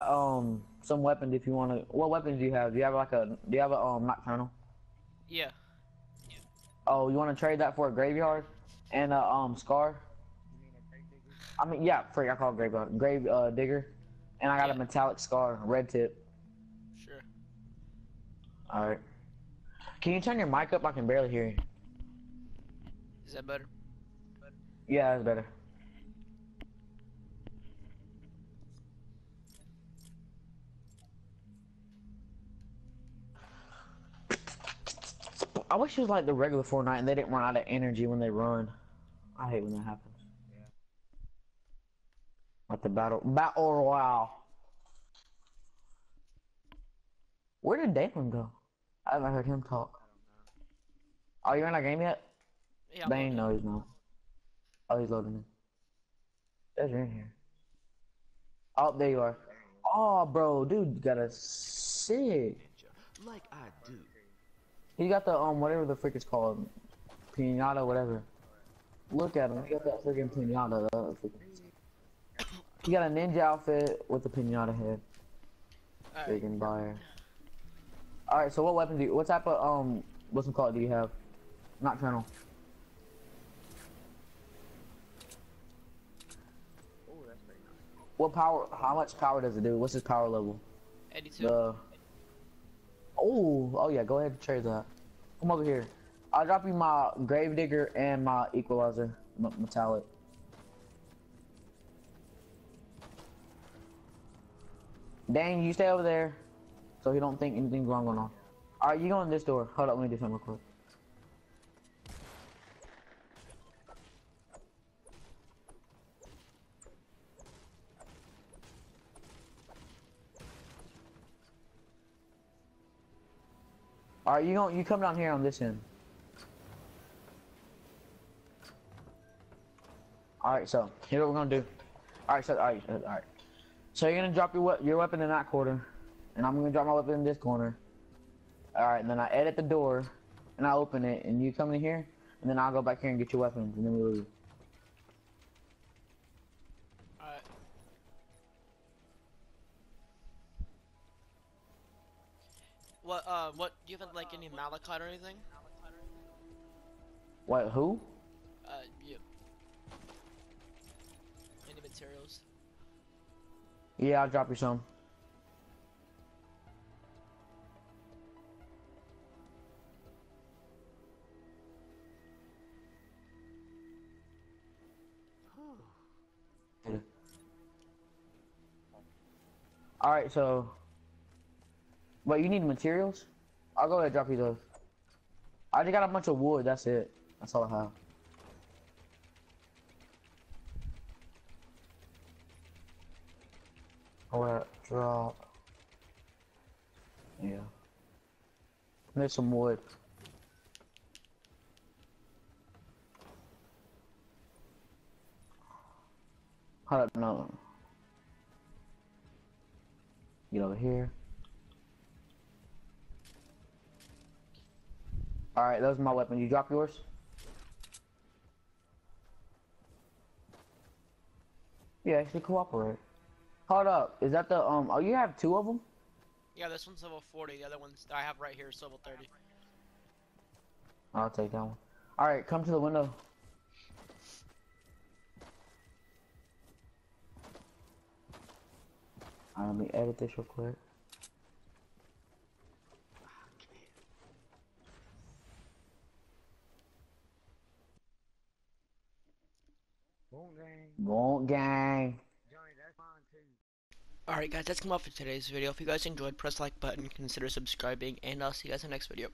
um some weapons if you want to. What weapons do you have? Do you have like a do you have a um nocturnal? Yeah. Oh, you want to trade that for a graveyard and a um scar? I mean, yeah, freak, I call it graveyard, grave uh, digger, and I got Yeah. a metallic scar, red tip. Sure. All right. Can you turn your mic up? I can barely hear you. Is that better? Yeah, that's better. I wish it was like the regular Fortnite and they didn't run out of energy when they run. I hate when that happens. Yeah. Like the battle battle royale. Where did Damon go? I haven't heard him talk. Are you in our game yet? Yeah. I'm Bane? No, he's not. Oh, he's loading in. Says you're in here. Oh, there you are. Oh, bro, dude you got a sick. Like I do. He got the um whatever the frick it's called, pinata, whatever. Look at him. He got that freaking pinata. Freaking- he got a ninja outfit with the pinata head. Alright. Freaking buyer. All right. So what weapon do you? What type of um what's it called? Do you have? Nocturnal. Oh, that's pretty nice. What power? How much power does it do? What's his power level? 82. The. Oh, oh yeah. Go ahead and trade that. Come over here. I'll drop you my Gravedigger and my equalizer, m- metallic. Dang, you stay over there, so he don't think anything's wrong going on. All right, you go in this door. Hold up, let me do something real quick. All right, you go. You come down here on this end. All right, so here's what we're gonna do. All right, so all right, all right. So you're gonna drop your your weapon in that corner, and I'm gonna drop my weapon in this corner. All right, and then I edit the door, and I open it, and you come in here, and then I'll go back here and get your weapons, and then we leave. What, uh, what, do you have, like, any malachite or anything? What? Who? Uh, you. Any materials? Yeah, I'll drop you some. All right, so. Wait, you need materials? I'll go ahead and drop you those. I just got a bunch of wood. That's it. That's all I have. Alright, drop. Yeah. There's some wood. Hold up, no. Get over here. Alright, those are my weapons. You drop yours? Yeah, actually cooperate. Hold up, is that the, um, oh, you have two of them? Yeah, this one's level 40, the other one's I have right here is level 30. I'll take that one. Alright, come to the window. Alright, let me edit this real quick. Won't gang. Johnny, that's mine. Alright guys, that's come up for today's video. If you guys enjoyed, press the like button, consider subscribing, and I'll see you guys in the next video.